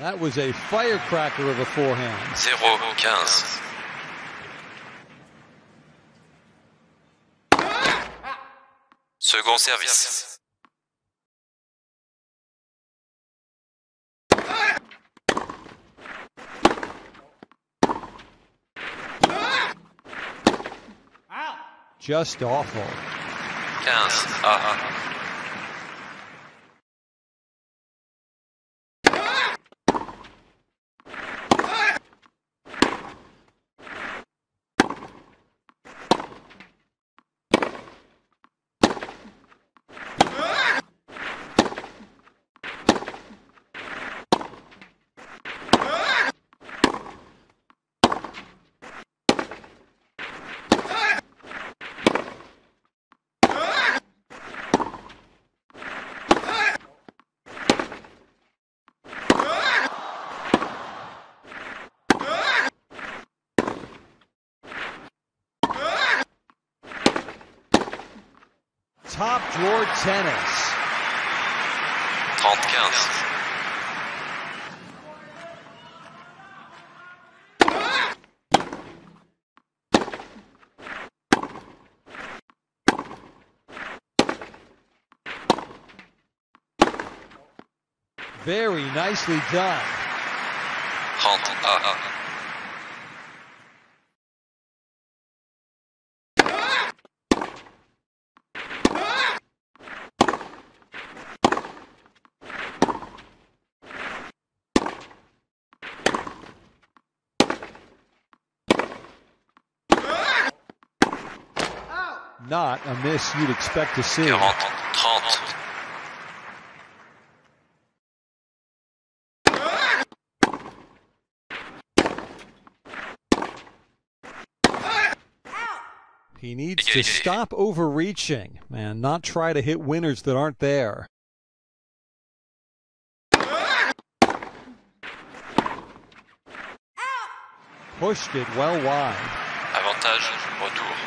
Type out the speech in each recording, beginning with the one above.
That was a firecracker of a forehand. 0-15. Second service. Just awful. 15 à Top tennis. 30-15. Very nicely done. 30 à Not a miss you'd expect to see. 40, 30. He needs to stop overreaching and not try to hit winners that aren't there. Pushed it well wide. Avantage, retour.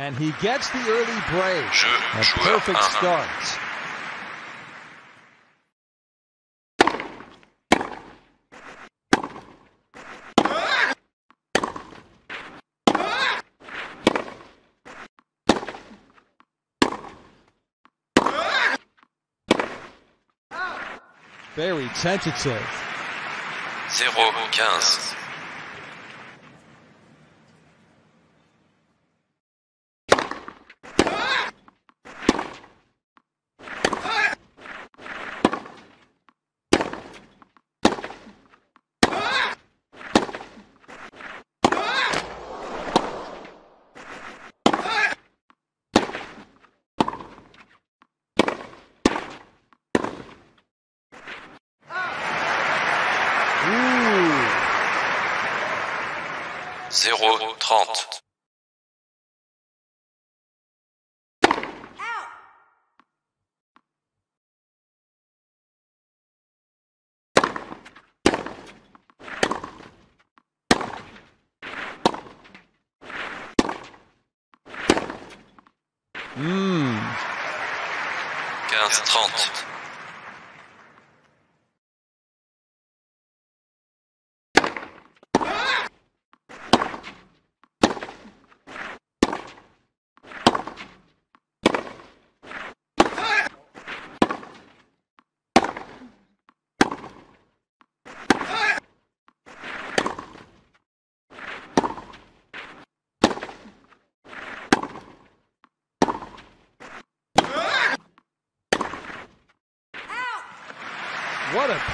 And he gets the early break. A perfect start. Very tentative. 0-15. 0-30. Mmm. 15-30. What a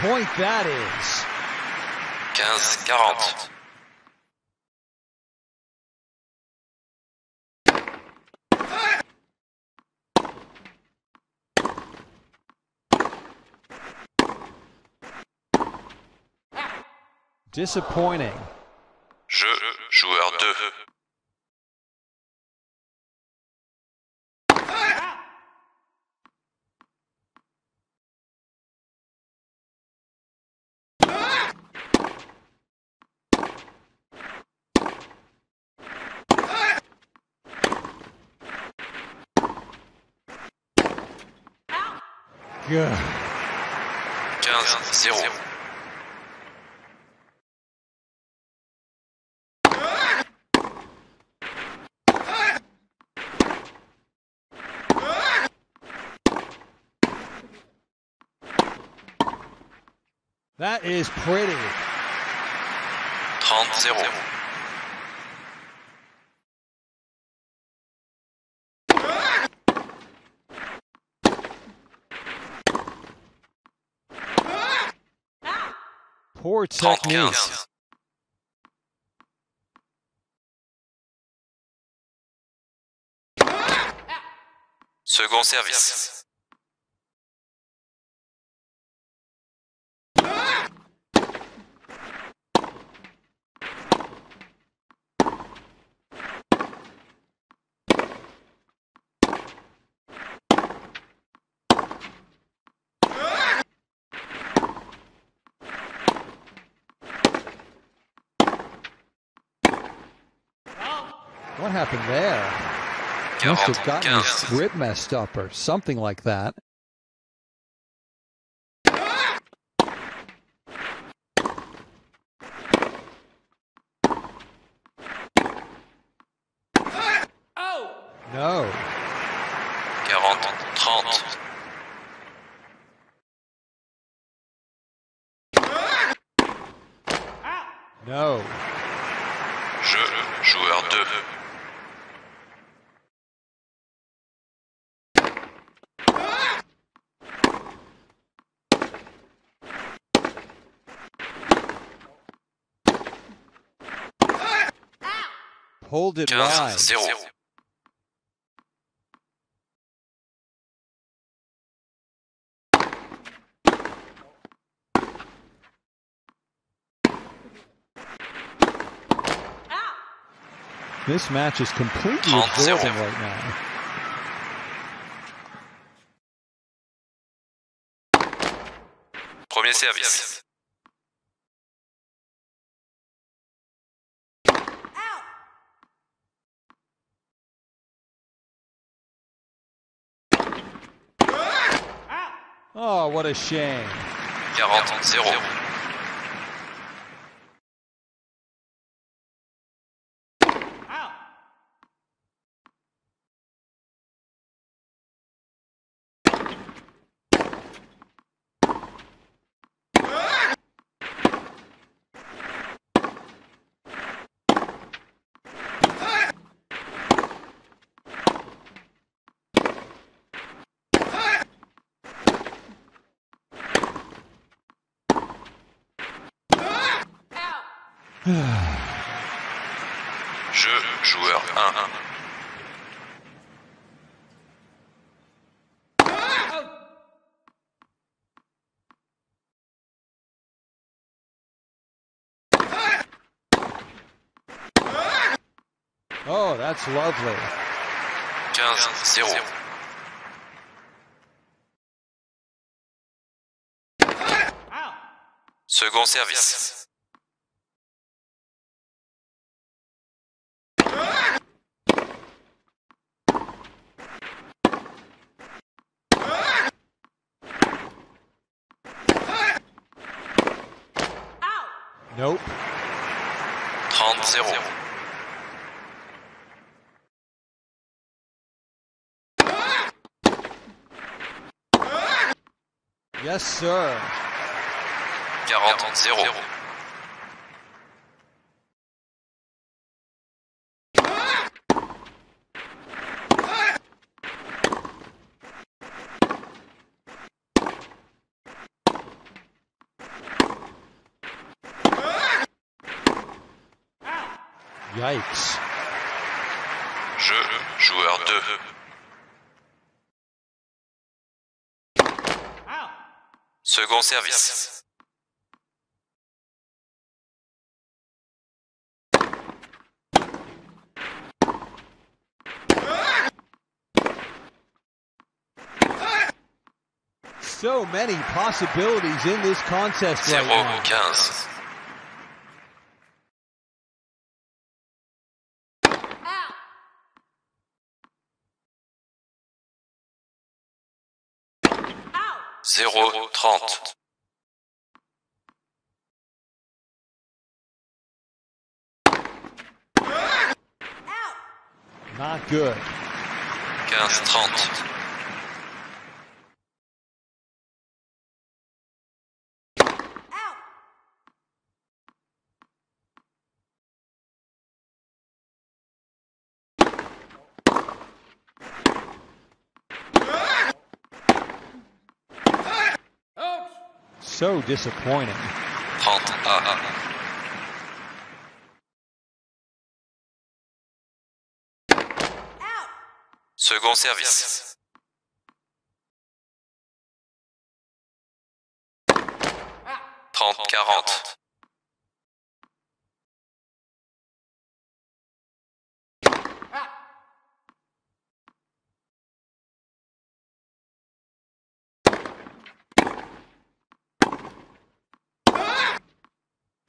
point that is. 15-40. Disappointing. Jeu, joueur 2. God. 15 0. That is pretty. 30 0. Poor technique. 35. Second service. What happened there? Must have gotten his grip messed up or something like that. No. 40 30. No. Jeu, joueur 2. Pulled it wide. This match is completely absorbing right now. Premier service. Oh, what a shame. 40 0. Jeu, joueur 1. Oh, that's lovely. 15 0. Second service. Nope. 30 0. Yes, sir. 40 0. Yikes. Jeu, joueur 2. Second service. So many possibilities in this contest right 0 now. 15. 0, 30. Not good. 15, 30. So disappointing. 30 uh, uh, uh. à. Second service.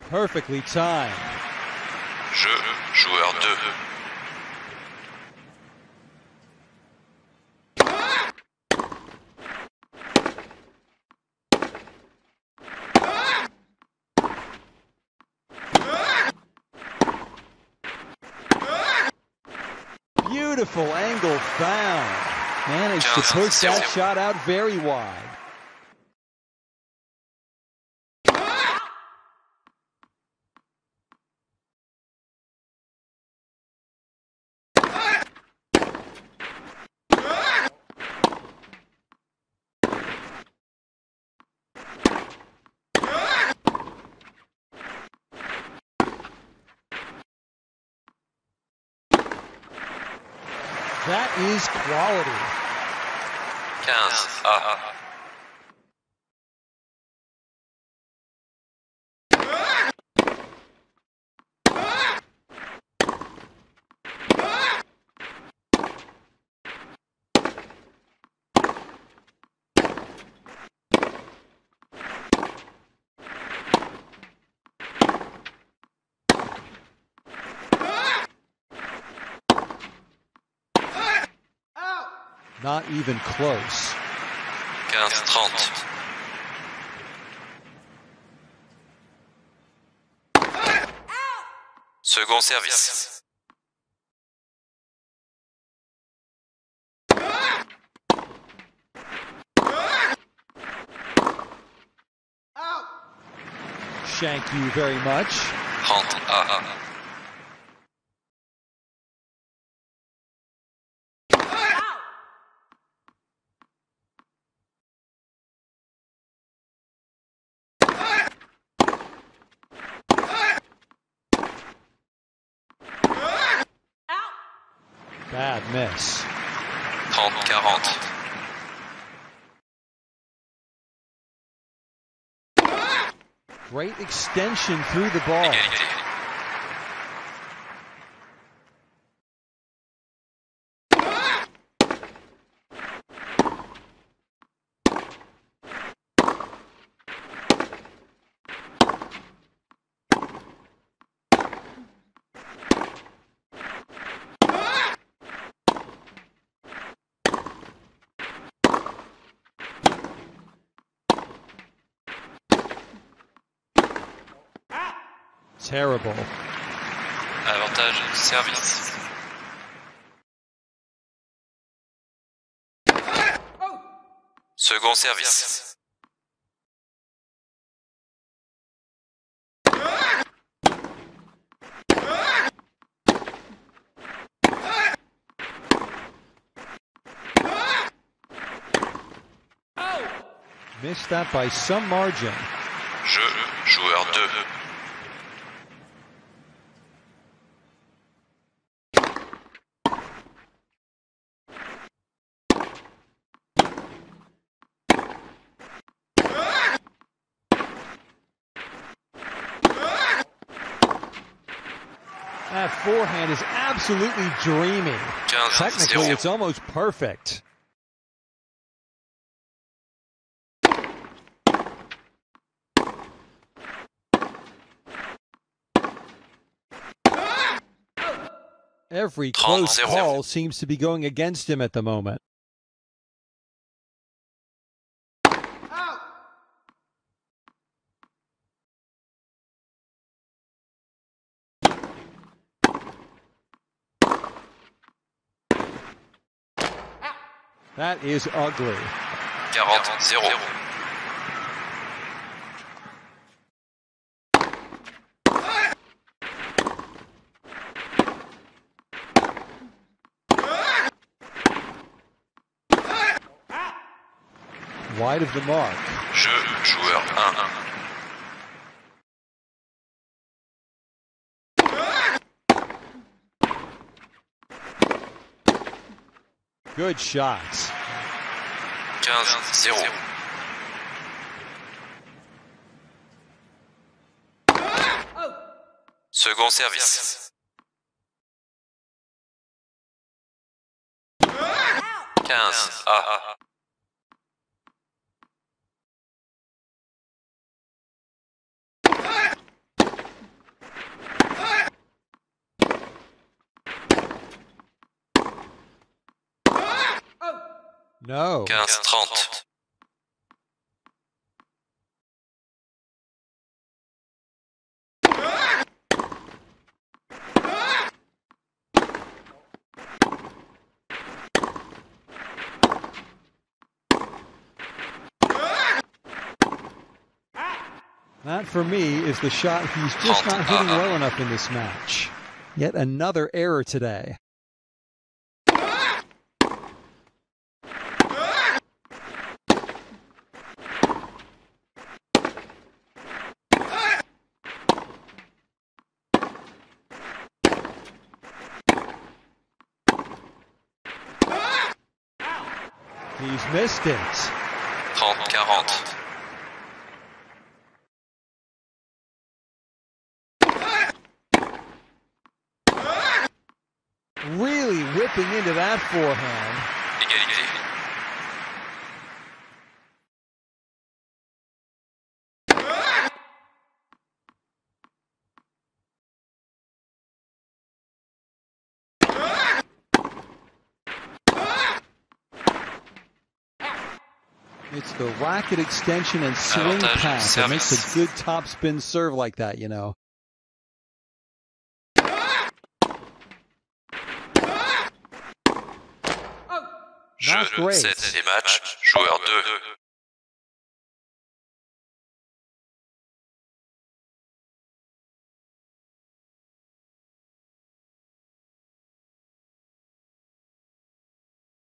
Perfectly timed. Jeu, joueur 2. Beautiful angle found. Managed to push that shot out very wide. That is quality. 15 à. even close. 15-30. Second service. Thank you very much. Ah, ah, ah. Great extension through the ball. Terrible. Avantage service. Second service. Missed that by some margin. Jeu, joueur 2. That forehand is absolutely dreamy. 15, Technically, it's almost perfect. Every close 30. call seems to be going against him at the moment. That is ugly. 40, 0. Wide of the mark. Jeu, joueur 1. Good shots. 15, 0. Second service. 15, A. No. 15, 30. That, for me, is the shot he's just not hitting well enough in this match. Yet another error today. Missed it. 30, 40. Really whipping into that forehand. It's the racket extension and swing Avantage pass that makes a service. good topspin serve like that, you know. Jeu Not great. 7 des matchs, joueur 2.